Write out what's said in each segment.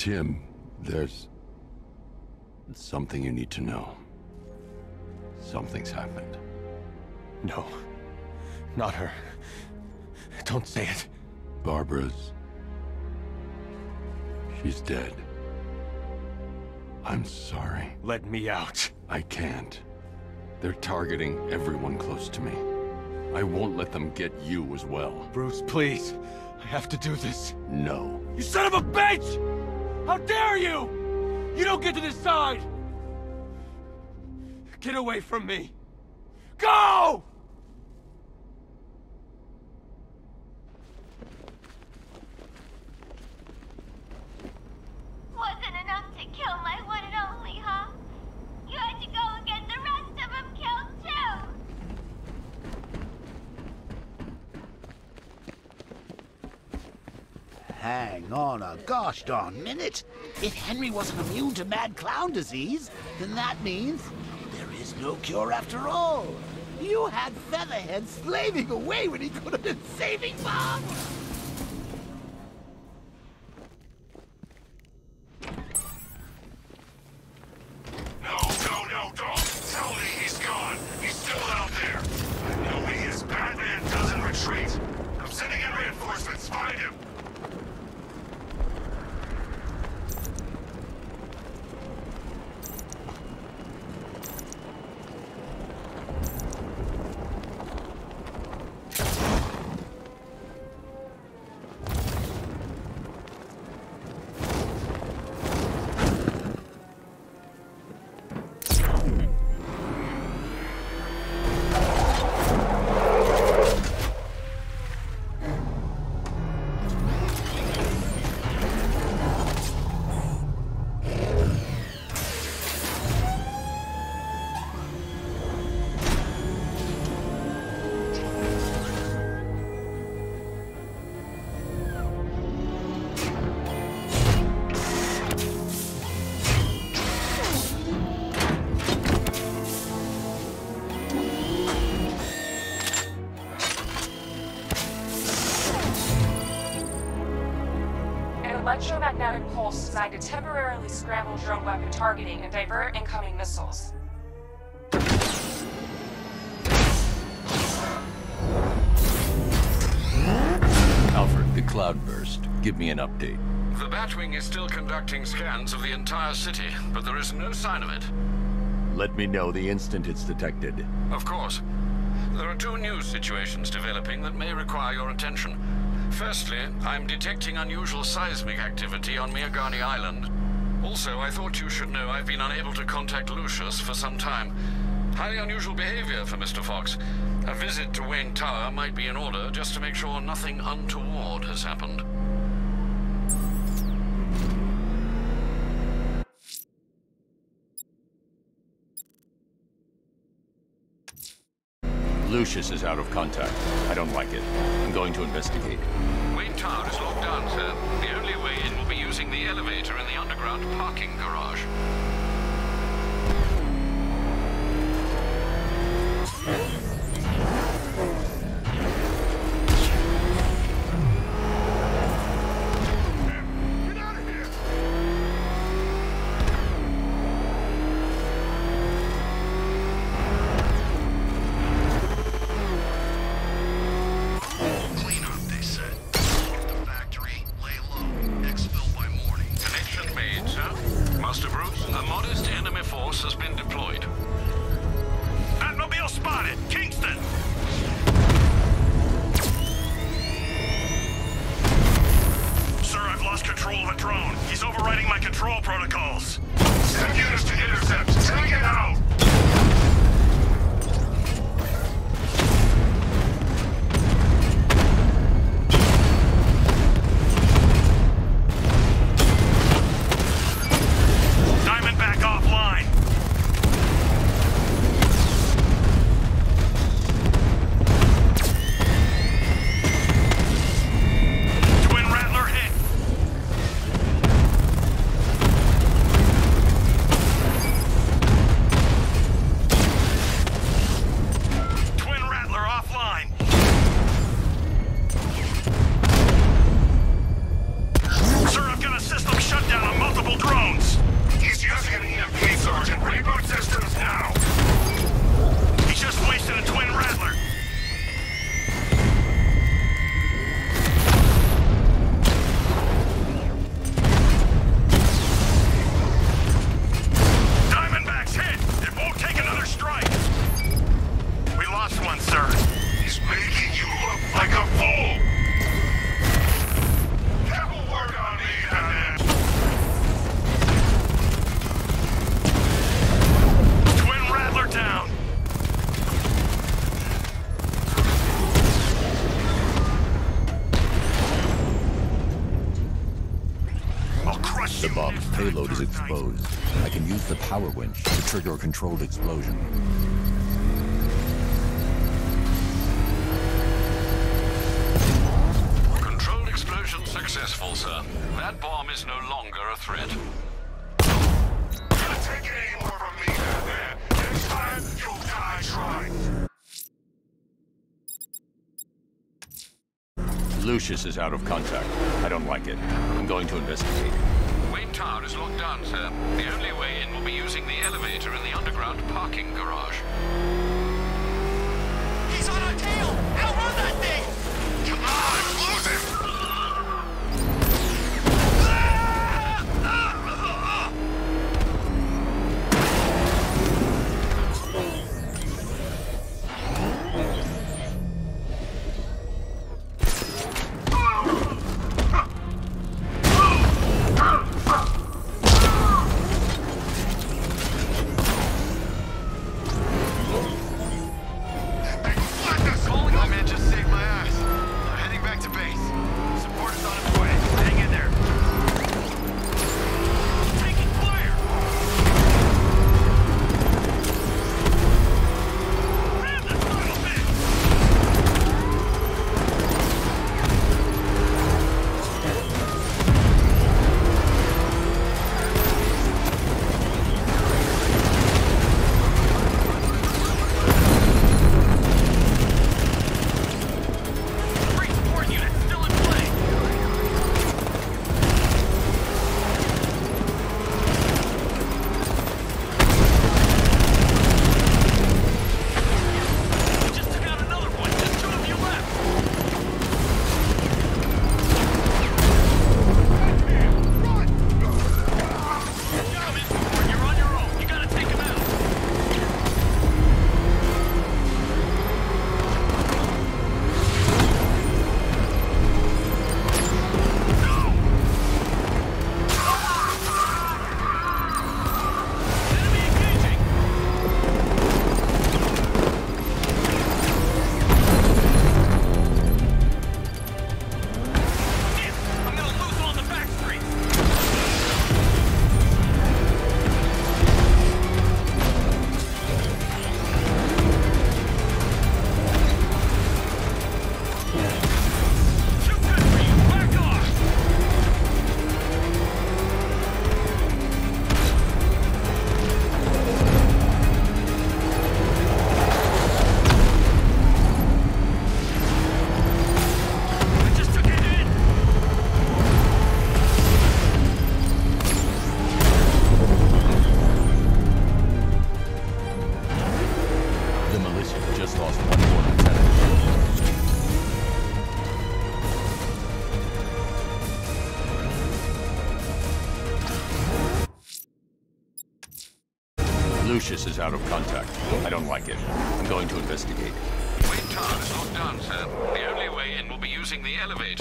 Tim, there's something you need to know. Something's happened. No. Not her. Don't say it. Barbara's... She's dead. I'm sorry. Let me out. I can't. They're targeting everyone close to me. I won't let them get you as well. Bruce, please. I have to do this. No. You son of a bitch! How dare you! You don't get to decide! Get away from me! Go! Wasn't enough to kill my one and only, huh? You had to go and get the rest of them killed too! Hang on a gosh darn minute. If Henry wasn't immune to mad clown disease, then that means there is no cure after all. You had Featherhead slaving away when he could have been saving Bob. Electromagnetic pulse designed to temporarily scramble drone weapon targeting and divert incoming missiles. Alfred, the cloudburst. Give me an update. The Batwing is still conducting scans of the entire city, but there is no sign of it. Let me know the instant it's detected. Of course. There are two new situations developing that may require your attention. Firstly, I'm detecting unusual seismic activity on Miagani Island. Also, I thought you should know I've been unable to contact Lucius for some time. Highly unusual behavior for Mr. Fox. A visit to Wayne Tower might be in order just to make sure nothing untoward has happened. Lucius is out of contact. I don't like it. I'm going to investigate. Wayne Tower is locked down, sir. The only way in will be using the elevator in the underground parking garage. Exposed. I can use the power winch to trigger a controlled explosion. Controlled explosion successful, sir. That bomb is no longer a threat. Gonna take it any more from me, Batman. Next time, you'll die trying. Lucius is out of contact. I don't like it. I'm going to investigate. Tower is locked down, sir. The only way in will be using the elevator in the underground parking garage.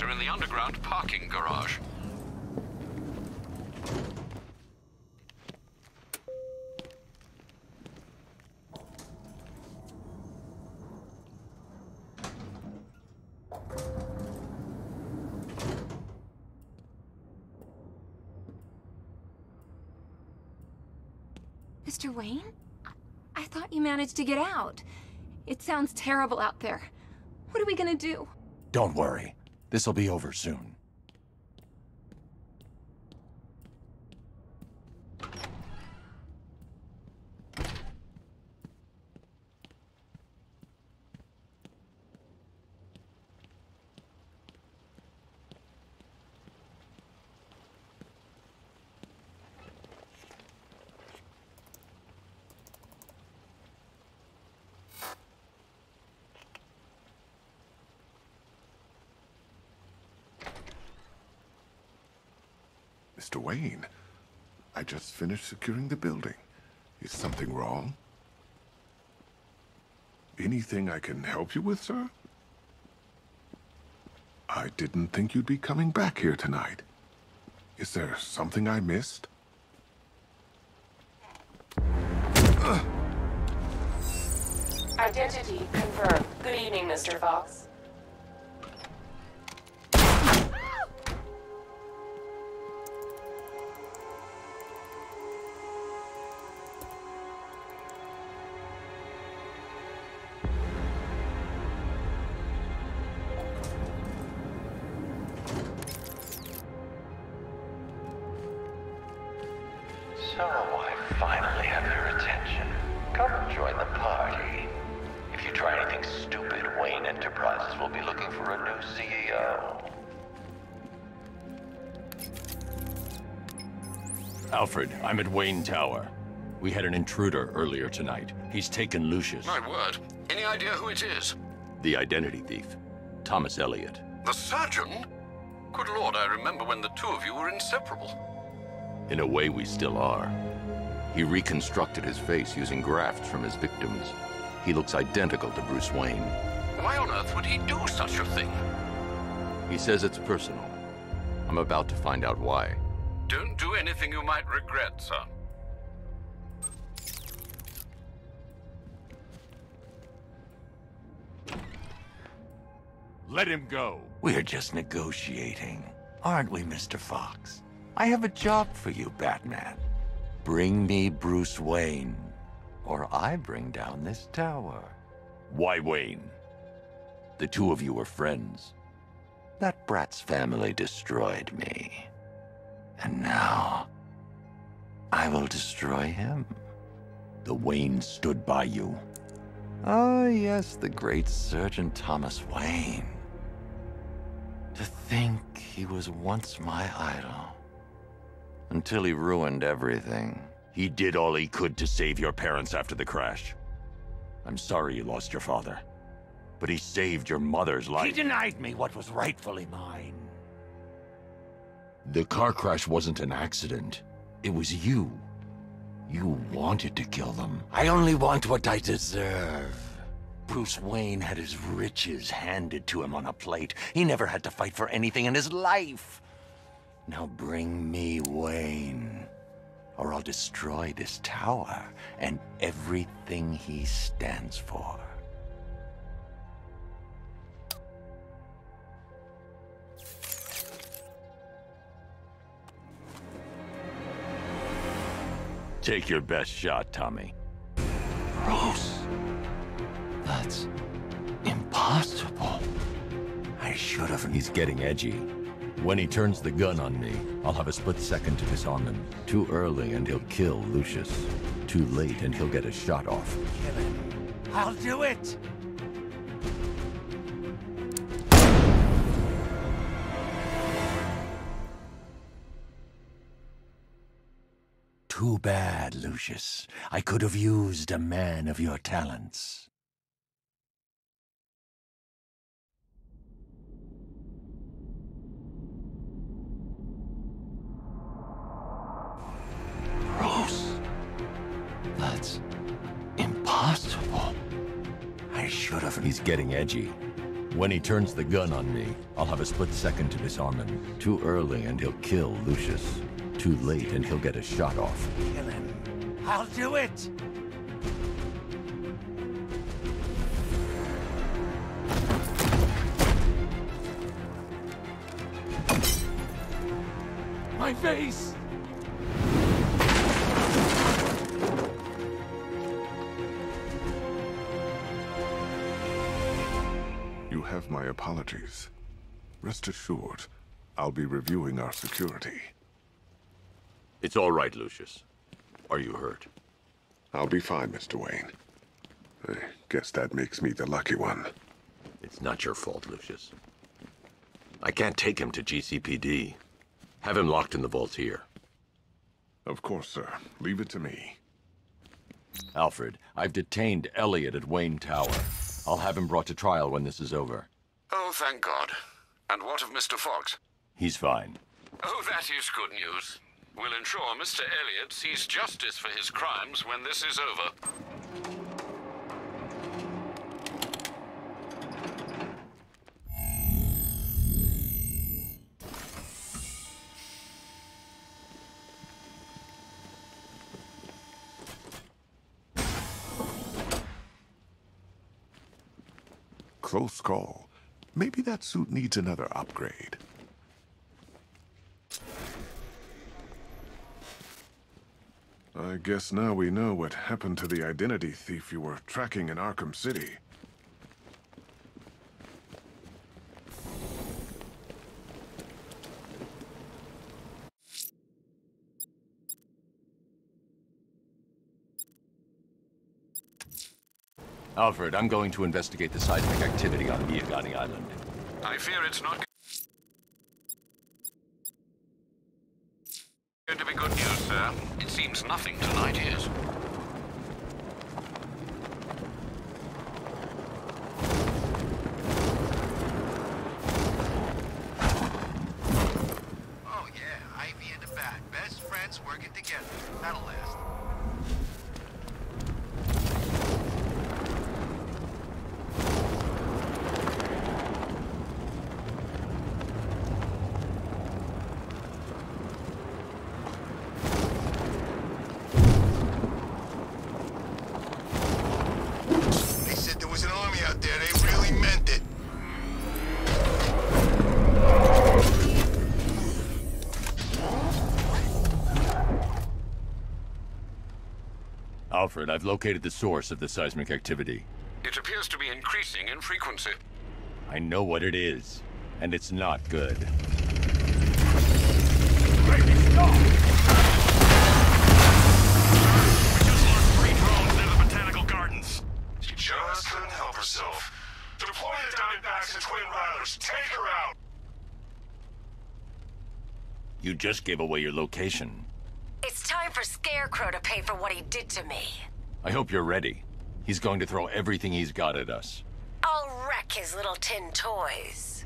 The in the underground parking garage. Mr. Wayne? I thought you managed to get out. It sounds terrible out there. What are we gonna do? Don't worry. This'll be over soon. Mr. Wayne, I just finished securing the building. Is something wrong? Anything I can help you with, sir? I didn't think you'd be coming back here tonight. Is there something I missed? Identity confirmed. Good evening, Mr. Fox. So I finally have your attention. Come join the party. If you try anything stupid, Wayne Enterprises will be looking for a new CEO. Alfred, I'm at Wayne Tower. We had an intruder earlier tonight. He's taken Lucius. My word. Any idea who it is? The identity thief. Thomas Elliot. The surgeon? Good lord, I remember when the two of you were inseparable. In a way, we still are. He reconstructed his face using grafts from his victims. He looks identical to Bruce Wayne. Why on earth would he do such a thing? He says it's personal. I'm about to find out why. Don't do anything you might regret, sir. Let him go. We're just negotiating, aren't we, Mr. Fox? I have a job for you, Batman. Bring me Bruce Wayne, or I bring down this tower. Why Wayne? The two of you were friends. That brat's family destroyed me. And now, I will destroy him. The Wayne stood by you. Ah, yes, the great Surgeon Thomas Wayne. To think he was once my idol. Until he ruined everything. He did all he could to save your parents after the crash. I'm sorry you lost your father. But he saved your mother's life. He denied me what was rightfully mine. The car crash wasn't an accident. It was you. You wanted to kill them. I only want what I deserve. Bruce Wayne had his riches handed to him on a plate. He never had to fight for anything in his life. Now bring me Wayne, or I'll destroy this tower and everything he stands for. Take your best shot, Tommy. Bruce, that's impossible. I should have. He's getting edgy. When he turns the gun on me, I'll have a split second to disarm him. Too early and he'll kill Lucius. Too late and he'll get a shot off. Kill him. I'll do it. Too bad, Lucius. I could have used a man of your talents. Impossible. I should have. He's getting edgy. When he turns the gun on me, I'll have a split second to disarm him. Too early and he'll kill Lucius. Too late and he'll get a shot off. Kill him. I'll do it. My face! You my apologies. Rest assured, I'll be reviewing our security. It's all right, Lucius. Are you hurt? I'll be fine, Mr. Wayne. I guess that makes me the lucky one. It's not your fault, Lucius. I can't take him to GCPD. Have him locked in the vault here. Of course, sir. Leave it to me. Alfred, I've detained Elliot at Wayne Tower. I'll have him brought to trial when this is over. Oh, thank God. And what of Mr. Fox? He's fine. Oh, that is good news. We'll ensure Mr. Elliot sees justice for his crimes when this is over. Close call. Maybe that suit needs another upgrade. I guess now we know what happened to the identity thief you were tracking in Arkham City. Alfred, I'm going to investigate the seismic activity on Miagani Island. I fear it's not going to be good news, sir. It seems nothing tonight is. Oh yeah, Ivy and the Bat. Best friends working together. That'll last. Alfred, I've located the source of the seismic activity. It appears to be increasing in frequency. I know what it is, and it's not good. We just lost three drones near the Botanical Gardens. She just couldn't help herself. Deploy the Diamondbacks and Twin Riders. Take her out. You just gave away your location. It's time for Scarecrow to pay for what he did to me. I hope you're ready. He's going to throw everything he's got at us. I'll wreck his little tin toys.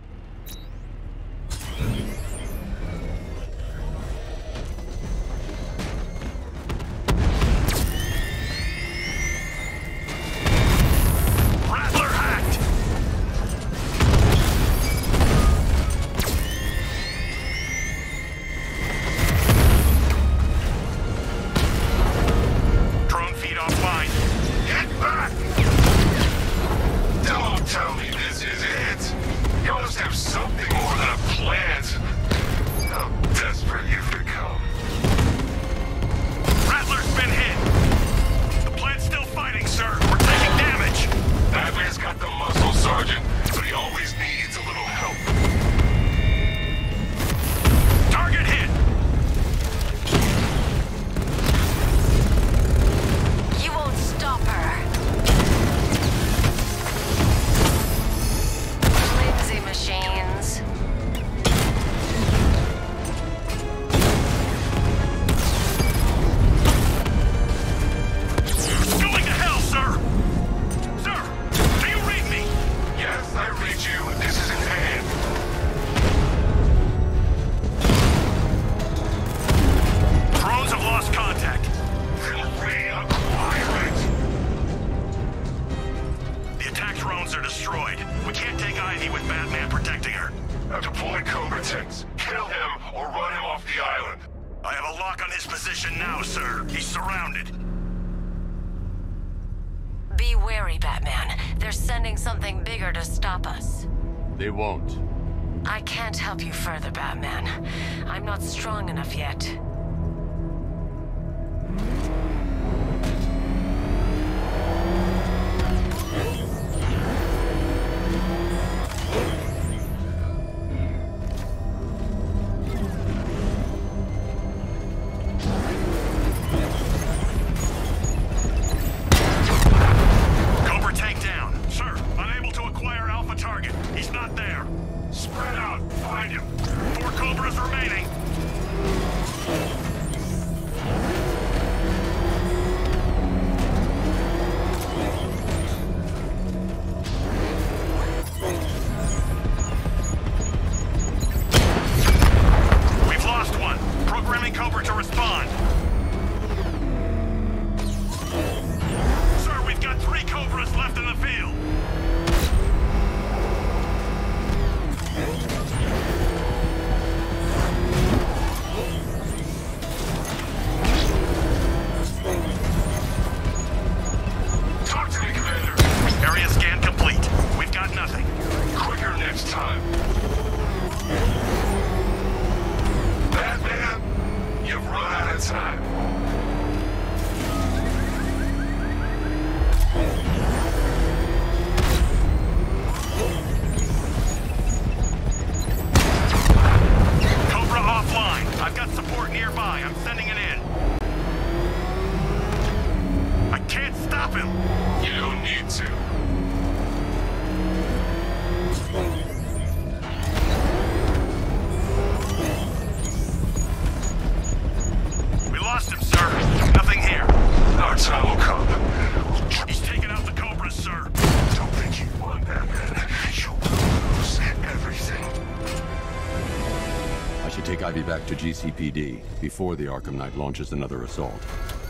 GCPD before the Arkham Knight launches another assault.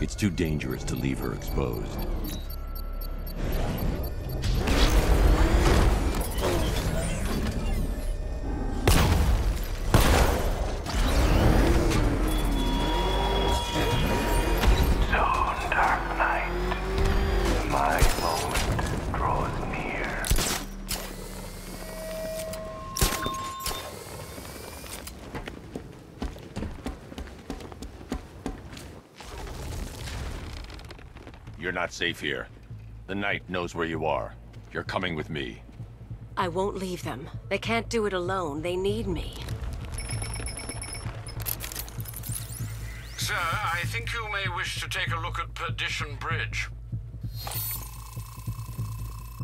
It's too dangerous to leave her exposed. You're not safe here. The Knight knows where you are. You're coming with me. I won't leave them. They can't do it alone. They need me. Sir, I think you may wish to take a look at Perdition Bridge.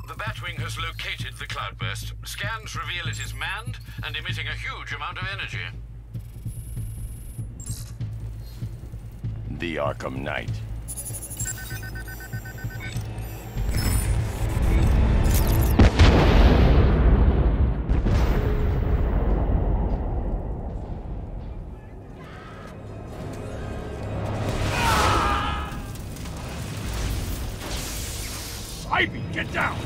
The Batwing has located the cloudburst. Scans reveal it is manned and emitting a huge amount of energy. The Arkham Knight. Ivy, get down!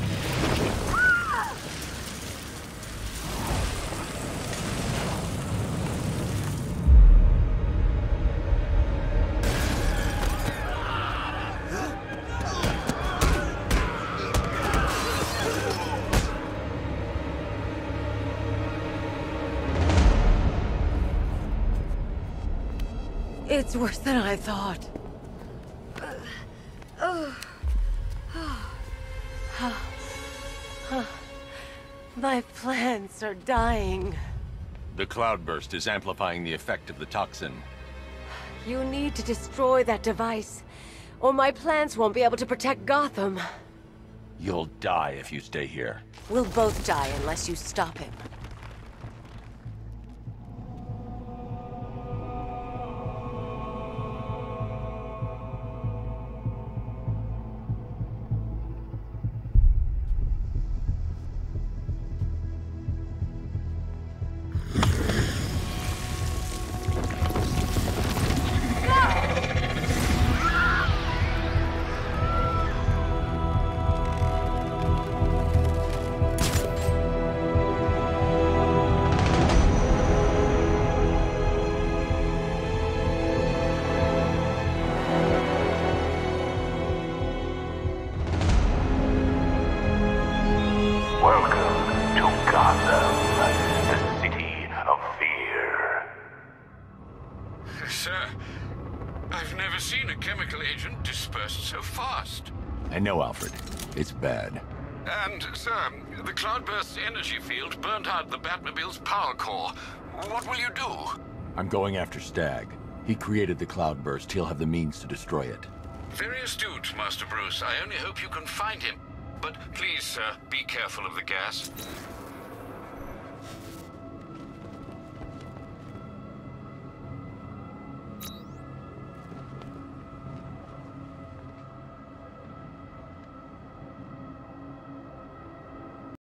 It's worse than I thought. My plants are dying. The cloudburst is amplifying the effect of the toxin. You need to destroy that device, or my plants won't be able to protect Gotham. You'll die if you stay here. We'll both die unless you stop him. Welcome to Gotham, the city of fear. Sir, I've never seen a chemical agent dispersed so fast. I know, Alfred. It's bad. And, sir, the cloudburst's energy field burned out the Batmobile's power core. What will you do? I'm going after Stagg. He created the cloudburst. He'll have the means to destroy it. Very astute, Master Bruce. I only hope you can find him. But please, sir, be careful of the gas.